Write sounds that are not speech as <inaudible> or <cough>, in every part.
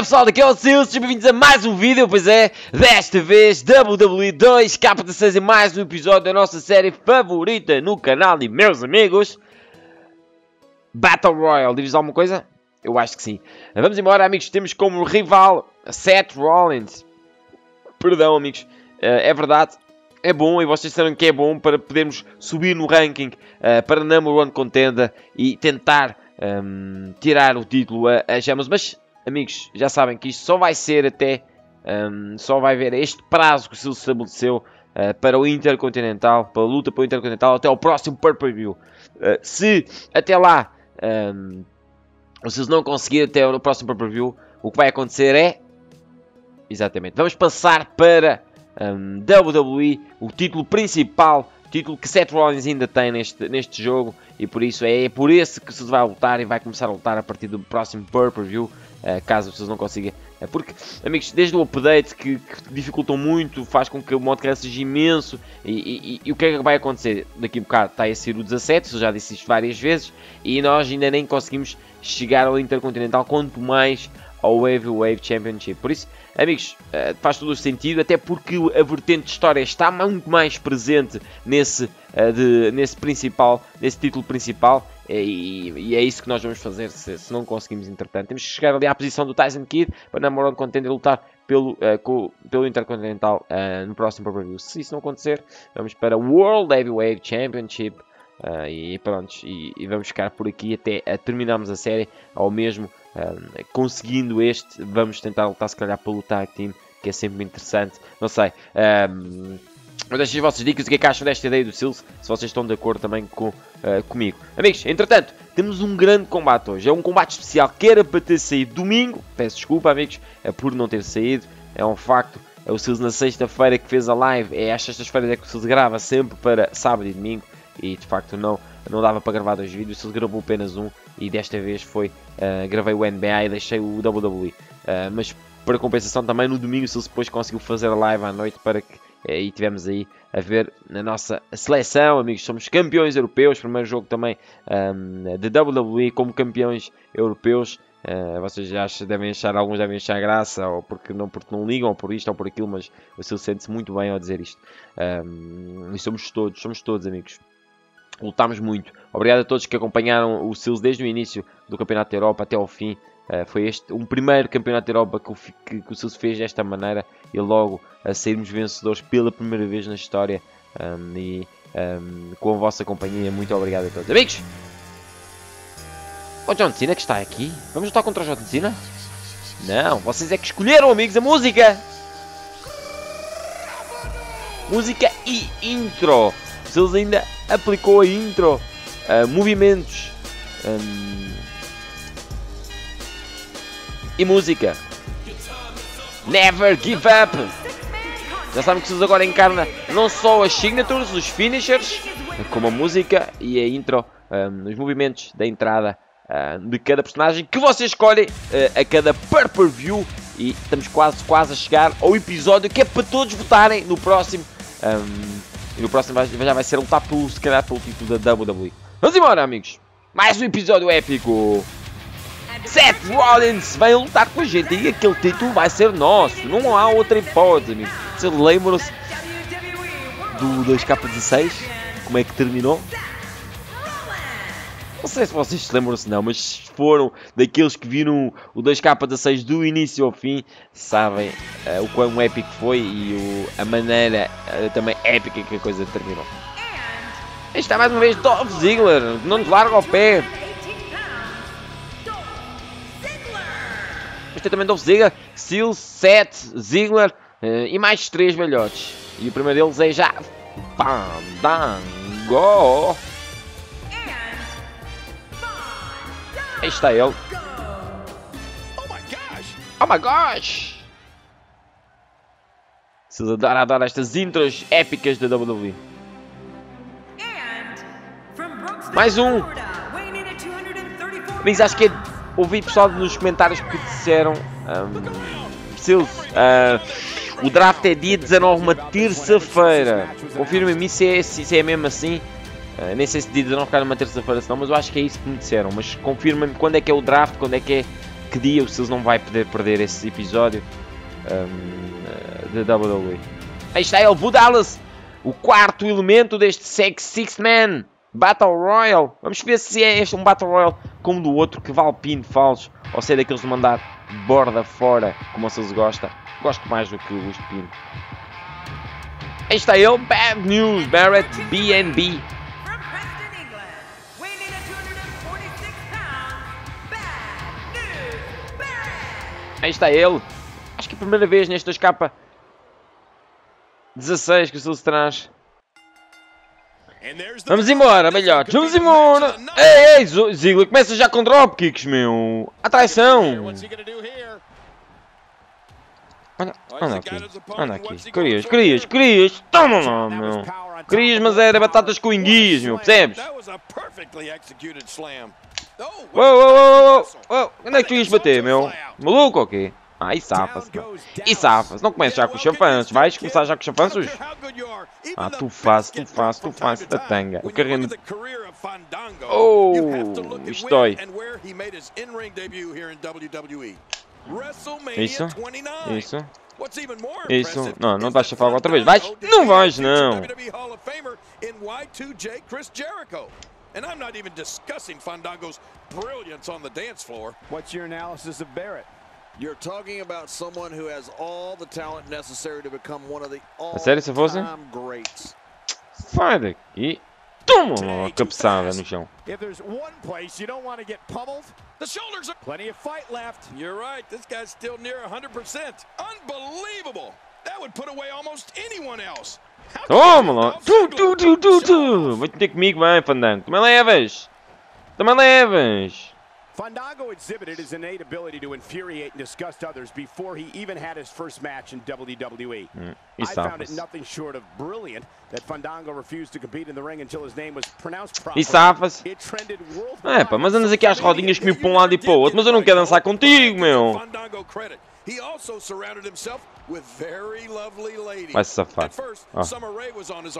é pessoal, daqui é o Silas, sejam bem-vindos a mais um vídeo, pois é, desta vez WWE 2 K6 e mais um episódio da nossa série favorita no canal e meus amigos Battle Royale, diz alguma coisa? Eu acho que sim. Vamos embora amigos, temos como rival Seth Rollins Perdão amigos, eh, é verdade, é bom e vocês sabem que é bom para podermos subir no ranking uh, para number one contender e tentar um, tirar o título a, Gemas. Mas, amigos, já sabem que isto só vai ser até. Um, só vai haver este prazo que se estabeleceu uh, para o Intercontinental, para a luta para o Intercontinental, até o próximo Pay-Per-View. Uh, se até lá um, vocês não conseguirem até o próximo Pay-Per-View, o que vai acontecer é. Exatamente, vamos passar para um, WWE, o título principal, título que Seth Rollins ainda tem neste, neste jogo e por isso é, é por esse que se vai lutar e vai começar a lutar a partir do próximo pay-per-view, uh, caso vocês não consigam. Uh, porque, amigos, desde o update que, que, dificultam muito, faz com que o de seja imenso e, e, e, o que é que vai acontecer? Daqui a um bocado está a ser o 17, eu já disse isto várias vezes, e nós ainda nem conseguimos chegar ao Intercontinental, quanto mais ao Heavyweight Championship. Por isso, amigos, eh, faz todo o sentido, até porque a vertente de história está muito mais presente nesse, eh, de, nesse principal, nesse título principal. E, e, é isso que nós vamos fazer se, se, não conseguimos, entretanto. Temos que chegar ali à posição do Tyson Kidd para na moral contender lutar pelo, uh, com, pelo Intercontinental uh, no próximo pay-per-view. Se isso não acontecer, vamos para o World Heavyweight Championship. Uh, e pronto, e, e, vamos ficar por aqui até terminarmos a série, ao mesmo conseguindo este, vamos tentar lutar se calhar pelo tag team, que é sempre interessante. Não sei. Um, deixem as vossas dicas o que é que acham desta ideia do Sills, se vocês estão de acordo também com, uh, comigo. Amigos, entretanto, temos um grande combate hoje. É um combate especial que era para ter saído domingo. Peço desculpa, amigos, é por não ter saído. É um facto. É o Sills na sexta-feira que fez a live. É às sextas-feiras é que o Sills grava sempre para sábado e domingo. E de facto não, não dava para gravar dois vídeos. Sills gravou apenas um e desta vez foi uh, gravei o NBA e deixei o WWE. Uh, mas para compensação também no domingo se ele depois conseguiu fazer a live à noite para que uh, e tivemos aí a ver na nossa seleção, amigos, somos campeões europeus, primeiro jogo também um, de WWE como campeões europeus. Uh, vocês já devem achar, alguns devem achar graça, ou porque não, porque não ligam, ou por isto ou por aquilo, mas o Sil sente-se muito bem ao dizer isto. Um, e somos todos, somos todos amigos lutámos muito. Obrigado a todos que acompanharam o Sils desde o início do Campeonato da Europa até ao fim. Uh, foi este um primeiro Campeonato da Europa que o, que, que o Sils fez desta maneira e logo a sairmos vencedores pela primeira vez na história. Um, e um, com a vossa companhia, muito obrigado a todos. Amigos! O John Cena que está aqui. Vamos lutar contra o John Cena? Não, vocês é que escolheram, amigos, a música! Música e intro! Sils ainda aplicou a intro, uh, movimentos um, e música. Never give up! Já sabem que Sils agora encarna não só as signatures, os finishers, como a música e a intro, um, os movimentos da entrada uh, de cada personagem que você escolhe uh, a cada per-per-view. E estamos quase, quase a chegar ao episódio que é para todos votarem no próximo. Um, e no próximo já vai ser lutar pelo, se calhar pelo título da WWE. Vamos embora, amigos. Mais um episódio épico. Seth Rollins vai lutar com a gente e aquele título vai ser nosso. Não há outra hipótese, amigo. Você lembram-se do 2K16? Como é que terminou? Não sei se vocês se lembram se não, mas foram daqueles que viram o 2K16 do início ao fim, sabem uh, o quão épico foi e o, a maneira uh, também épica que a coisa terminou. Está mais uma vez Dolph Ziggler, não te larga ao pé. Este é também Dolph Ziggler, Seal, Seth, Ziggler uh, e mais três velhotes. E o primeiro deles é já Fandango. Aí está ele. Oh my gosh! Vocês adoram, adoram estas intros épicas da WWE. Mais um! Mas acho que é, ouvi pessoal nos comentários que disseram. Um, Seus, uh, o draft é dia 19, uma terça-feira. Confirma-me se, é, se é mesmo assim. Uh, nem sei se de não ficar numa terça-feira não, mas eu acho que é isso que me disseram. Mas confirma-me quando é que é o draft, quando é que é que dia o Seals não vai poder perder esse episódio um, de WWE. Aí está ele, Boo Dallas, o quarto elemento deste Sex Six Man Battle Royale. Vamos ver se é este um Battle Royale como do outro que vale pinfalls ou se é daqueles de mandar borda fora, como o Seals gosta. Gosto mais do que os pin. Aí está ele, Bad News, Barrett BNB. Aí está ele. Acho que é a primeira vez nesta escapa 16 que o Silvio traz. Vamos embora, melhor. Vamos embora. Ei, ei, Ziggler, começa já com dropkicks, meu. A traição. Olha, anda aqui, anda aqui. Querias, querias, querias. Toma lá, meu. Querias, mas era batatas com enguias, meu. Percebes? Uou, uou, uou, uou. Onde é que tu ias bater, meu? Maluco ou quê? Ah, e safa-se. E safa-se. Não começa já com os champanhes. Vais começar já com os champanhes? Ah, tu fazes, tu fazes, tu fazes da tanga. O carrinho... Oh, estou. Isso? Isso? Isso? Não, não vais chafar outra vez. Vais? Não vais, não. And I'm not even discussing Fandango's brilliance on the dance floor. What's your analysis of Barrett? You're talking about someone who has all the talent necessary to become one of the all-time greats. Sai daqui. Toma uma cabeçada no chão. If there's one place you don't want to get pummeled, the shoulders are plenty of fight left. You're right. This guy's still near 100%. Unbelievable. That would put away almost anyone else. Toma lá. Tu, tu, tu, tu, tu. Vai ter comigo, vai, Fandango. Também levas. Também levas. Fandango exhibited his innate ability to infuriate and disgust others before he even had his first match in WWE. Mm, I found it nothing short of brilliant that Fandango refused to compete in the ring until his name was pronounced properly. E safas. É, pá, mas andas aqui às rodinhas comigo para um lado e para o outro, mas eu não quero dançar contigo, meu. Vai se safar. Oh.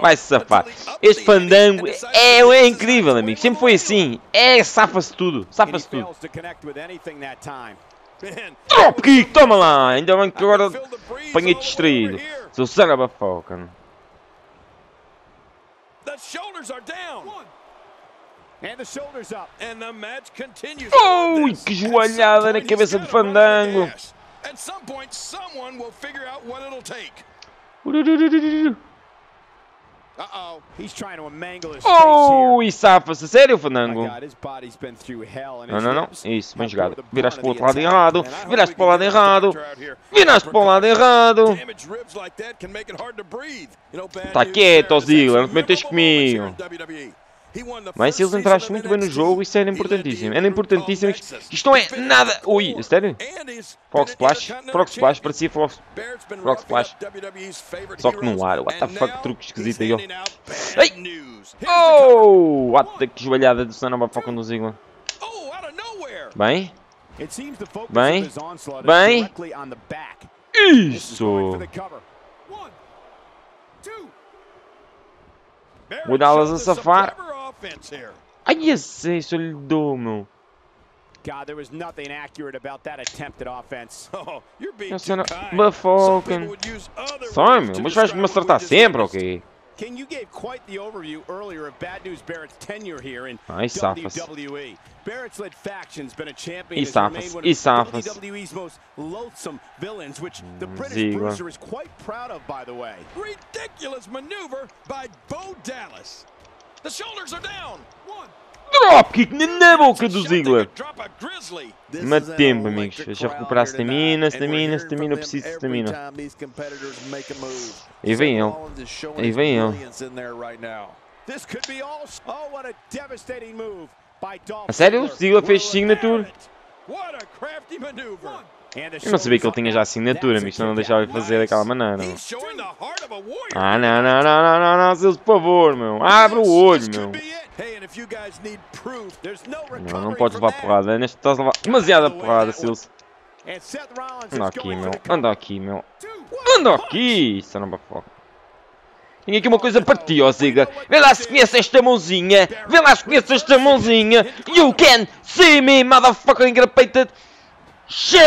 Vai se safar. Este fandango é, é incrível, amigo. Sempre foi assim. É, safa-se tudo. Safa-se tudo. Dropkick, <laughs> toma lá. Ainda bem que agora apanhei distraído. Sou son of a fucking. Oh, que joelhada na cabeça de fandango. At some point, someone will figure out what it'll take. Uh-oh, he's trying to mangle his oh, e safa-se. Sério, Fandango? Não, não, não. Isso, bem jogado. Viraste para o outro lado errado. Viraste para o lado errado. Viraste para o lado errado. Tá quieto, Ziggler. Não te metes comigo. Mas se eles entrassem muito bem no jogo, isso era importantíssimo. Era importantíssimo. Isto não é nada. Ui, é sério? Fox Splash? Fox Splash, parecia Fox, Fox Splash. Só que no ar. What the fuck, truque esquisito aí, ó. Ei! Oh! What que joelhada do Sonoma Foca no Ziggler. Bem? Bem? Bem? Isso! Dallas a safar. Ai, esse, isso lhe dou, meu. God, there was nothing accurate about that attempted offense. <laughs> Oh, you're being too kind. Bafoken. Só, meu, mas vais me acertar sempre, ok? King, you gave quite the overview earlier of Bad News Barrett's tenure here in WWE. Barrett's led factions, been a champion, has remained one of WWE's most loathsome villains, which the mm, British Bruiser is quite proud of, by the way. Ridiculous maneuver by Bo Dallas. Dropkick na boca do Ziggler. Mate tempo, amigos. Deixa eu recuperar stamina, stamina, stamina. Preciso de stamina. E vem ele. E vem ele. A sério? O Ziggler fez signature? Eu não sabia que ele tinha já assinatura, mas não deixava de fazer daquela maneira. Ah, não, não, não, não, não, não, Ziggler, por favor, meu. Abre o olho, meu. Não, não pode levar porrada. Neste estás a levar demasiada porrada, Silas. Anda aqui, meu. Anda aqui, meu. Anda aqui! Isso não foca. Tenho aqui uma coisa para ti, ó Ziga. Vê lá se conhece esta mãozinha. Vê lá se conhece esta mãozinha. You can see me, motherfucker engrapated. Shit!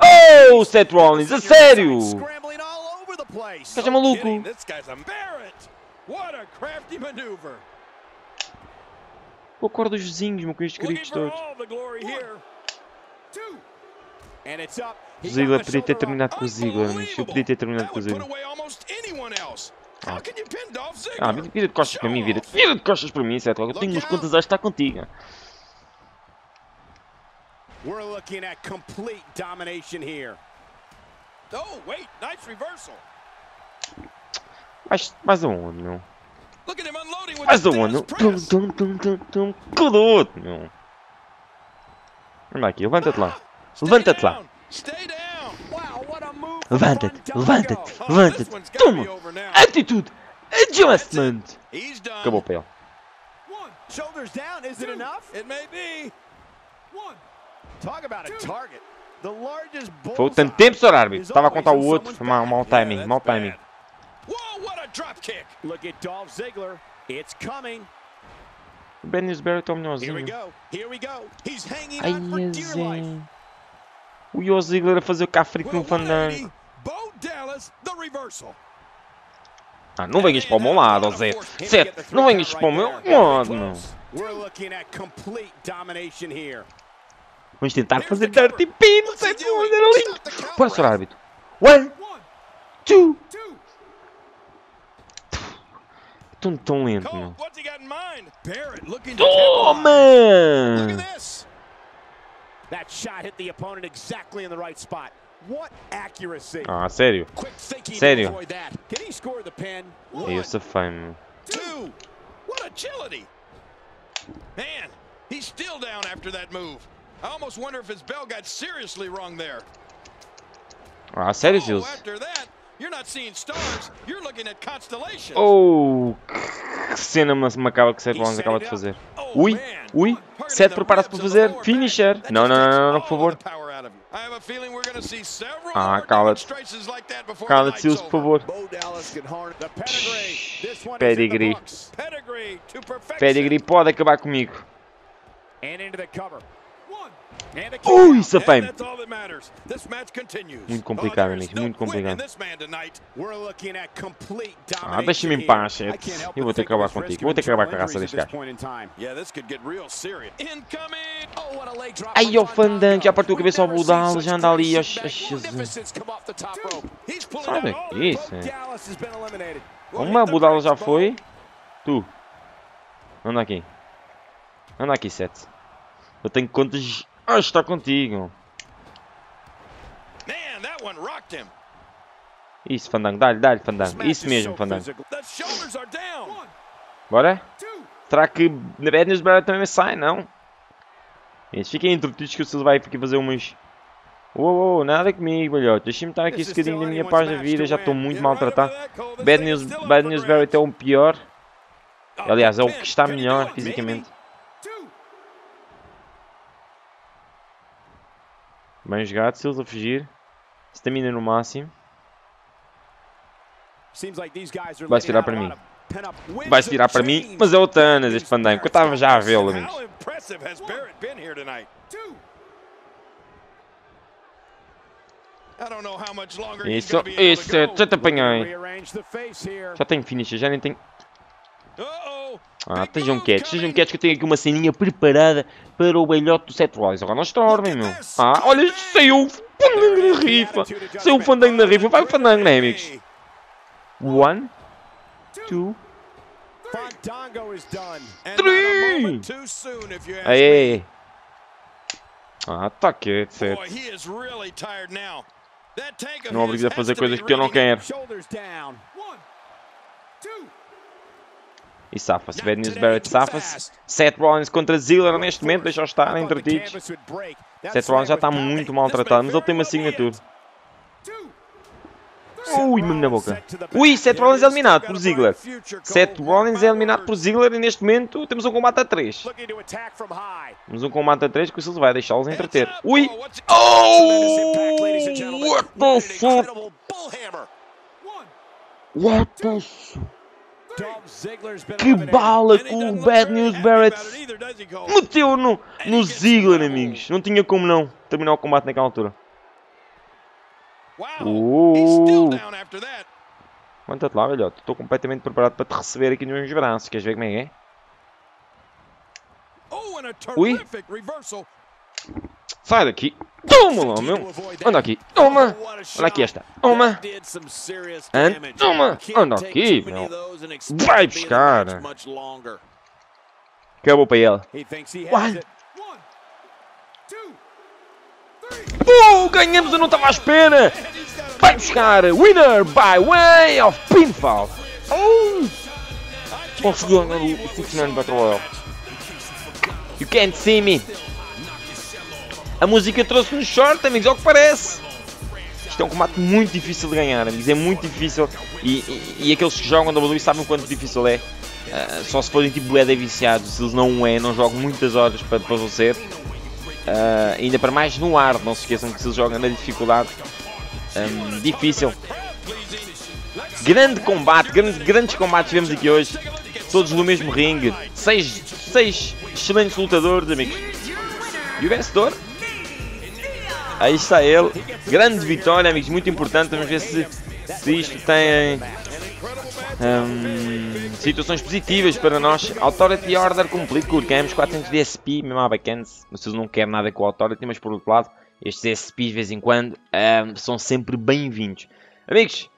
Oh, Seth Rollins, a sério? É maluco. Guy's a Barrett. What a crafty maneuver. Eu acordo os vizinhos, meu, gritos for todos. Ziggler podia ter terminado com o Ziggler, mas eu podia ter terminado com o Ziggler. Ah. Ziggler? Ah, vira vira de costas para mim, vira, vira de costas para mim, Seth. Eu tenho umas contas a estar contigo. We're looking at complete domination here. Oh, wait, nice reversal. Vais, vais aonde, meu? Look at him unloading with Vais the aonde? Dallas Tum, press. tum, tum, tum, tum. Cudote, meu. Anda aqui, levanta-te lá. Stay Levanta-te lá. down. Stay down. Wow, what a move. from Levanta-te, Fandango. levanta-te, Oh, this levanta-te. one's gotta Toma! be over now. Atitude! Adjustment! He's done. Acabou para ele. One. Shoulders down. Is it enough? It may be. One. Tanto tempo, Sr. Árbitro. a contar o outro. Mau Yeah, timing, bad. timing. O é o. Here we go. He's hanging Ai. Zé. O Yo Ziggler a fazer o cafrito no fandango. 180, Bo Dallas, the reversal. Ah, não venhas para o meu lado, Zé. Zé, não venhas para o meu lado, meu. We're looking at complete domination here. Vamos tentar fazer dirty pin. Zé, vamos fazer é o Sr. Árbitro? One, two. Tão, tão lento, meu. Toma! at this. That shot hit the opponent exactly in the right spot. What accuracy. Ah, sério? Sério? pin? É Eu safei, meu. Two. What agility. Man, he's still down after that move. I almost wonder if his bell got seriously wrong there. Ah, sério, Oh, Gilles? after that, you're not seeing stars, you're looking at constellations. Oh, que cena ma- macabra que Seth Rollins acaba de fazer. Oh, Ui, ui, Seth the prepara-se para fazer finisher. Não, não, não, não, não, por favor. the power out of you. I have a feeling we're gonna see several Ah, more cala-te. demonstrations like that before the Cala-te, night's Gilles, por over. favor. Bo Dallas can harness the pedigree. This one is in Pedigree. the books. Pedigree to perfection. Pedigree pode acabar comigo. Ui, continues. Muito complicado, no muito complicado. Ah, deixa-me em paz, help Eu vou ter que acabar contigo. Vou ter que acabar com a raça deste. Incoming. Oh, Ai, from ó, Fandango, já partiu a cabeça ao Budal, já anda ali, ó, Jesus. the- isso. Uma Budal já foi. Tu. Anda aqui. Anda aqui, Seth. Eu tenho contas a estar contigo. Man, that one rocked him. Isso, Fandango. Dá-lhe, dá-lhe, Fandango. Isso is mesmo, Fandango. Bora? Será que Bad News Barrett também sai? Não. Eles fiquem entretidos que o Silva vai aqui fazer umas... Uou, uou, nada comigo, balhote. Deixa-me estar aqui um bocadinho da minha paz da vida. Já estou muito maltratado. Bad News, Bad News. Barrett é o pior. Oh, Aliás, é o que está melhor fisicamente. Two. Bem jogado, Silva a fugir. Stamina no máximo. Seems like these guys are Vai se letting virar para mim. lot of pent-up wins Vai se and virar para mim, mas é o Thanos este fandango. que Eu estava já a vê-lo, amigos. Isso, isso, já te apanhei. Já tenho finisher, já nem tenho... Ah, estejam quietos, estejam quietos que eu tenho aqui uma ceninha preparada para o belhote do Seth Rollins. Agora não estourem, meu. Ah, olha, saiu o fandango da rifa. Saiu o fandango da rifa. Vai o fandango, né, amigos? One, two... Three. not a moment too soon, if you ask Aí, me. aí, aí. Ah, tá quieto, Seth. Não his obrigas a fazer coisas que eu não quero. One. Two. E safa-se. Bad News Barrett safa-se. Seth Rollins contra Ziggler neste momento. Deixa-o estar entretidos. Seth Rollins já está muito maltratado, mas ele tem uma assinatura. Ui, mesmo na boca. Ui, Seth Rollins é eliminado por Ziggler. Seth Rollins é eliminado por Ziggler e neste momento temos um combate a 3. Looking to attack from high. Temos um combate a 3 que o Silva vai deixá-los entreter. Ui! Oh! What the fuck? What the fuck? Que bala que o Bad News Barrett meteu no, no Ziggler, amigos. Não tinha como não terminar o combate naquela altura. Uh. Manda-te lá, velhote. Estou completamente preparado para te receber aqui nos meus braços. Queres ver como é que é? Ui. Sai daqui. Toma lá, meu. Anda aqui. Toma. Olha aqui esta. Toma. And, toma. Anda aqui, meu. Vai buscar. Acabou para ele. Uai. Uh, ganhamos, eu não estava à espera. Vai buscar. Winner by way of pinfall. Uh. Conseguiu o Cincinnati Battle Royale. You can't see me. A música trouxe-nos short, amigos, é o que parece. Isto é um combate muito difícil de ganhar, amigos, é muito difícil. E, e, e aqueles que jogam WWE sabem o quanto difícil é. Uh, só se forem tipo Bleda viciados, se eles não é, não jogam muitas horas para, para você. Uh, ainda para mais no ar, não se esqueçam que se eles jogam na dificuldade um, difícil. Grande combate, grandes, grandes combates tivemos aqui hoje. Todos no mesmo ringue. Seis, seis excelentes lutadores, amigos. E o vencedor Aí está ele. Grande vitória, amigos. Muito importante. Vamos ver se, se isto tem um, situações positivas para nós. Authority Order Complete. Ganhamos 400 de SP, mesmo à backhand. Vocês não querem nada com o Authority, mas por outro lado, estes SPs de vez em quando um, são sempre bem-vindos. Amigos,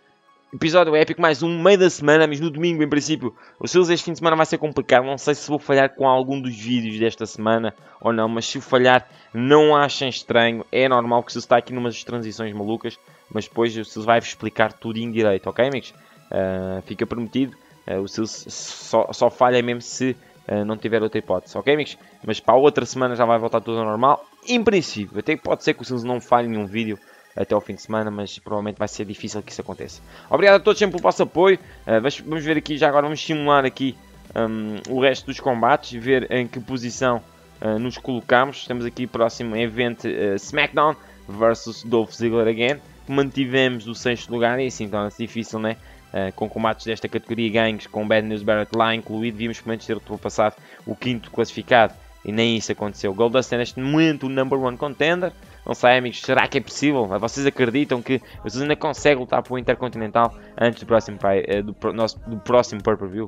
Episódio épico, mais um meio da semana, mas no domingo, em princípio, o Silas este fim de semana vai ser complicado. Não sei se vou falhar com algum dos vídeos desta semana ou não, mas se falhar, não achem estranho. É normal que o está aqui numas transições malucas, mas depois o Silas vai-vos explicar tudo em direito, ok, amigos? Uh, fica prometido. Uh, o Silas só, só falha mesmo se uh, não tiver outra hipótese, ok, amigos? Mas para a outra semana já vai voltar tudo ao normal. Em princípio, até pode ser que o Silas não falhe nenhum vídeo até ao fim de semana, mas provavelmente vai ser difícil que isso aconteça. Obrigado a todos sempre pelo vosso apoio. Uh, vamos ver aqui, já agora vamos simular aqui um, o resto dos combates, ver em que posição uh, nos colocamos. Temos aqui próximo evento uh, SmackDown versus Dolph Ziggler again. Mantivemos o sexto lugar e assim torna-se difícil, né? Uh, com combates desta categoria ganhos, com Bad News Barrett lá incluído, vimos pelo menos ter ultrapassado o quinto classificado e nem isso aconteceu. Goldust é neste momento o number one contender. Não sei, amigos, será que é possível? Vocês acreditam que vocês ainda conseguem lutar para o Intercontinental antes do próximo, eh, do, nosso, do próximo Pay-Per-View?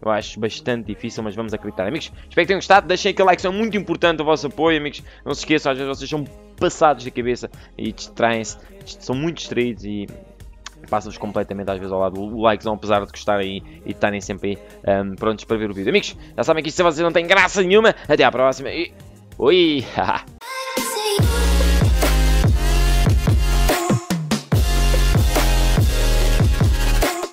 Eu acho bastante difícil, mas vamos acreditar. Amigos, espero que tenham gostado. Deixem aquele like, são muito importante o vosso apoio, amigos. Não se esqueçam, às vezes vocês são passados da cabeça e distraem-se, são muito distraídos e passam-vos completamente às vezes ao lado o likezão, apesar de gostarem e, estarem sempre aí um, prontos para ver o vídeo. Amigos, já sabem que isto se vocês não tem graça nenhuma. Até à próxima e... Ui! <laughs>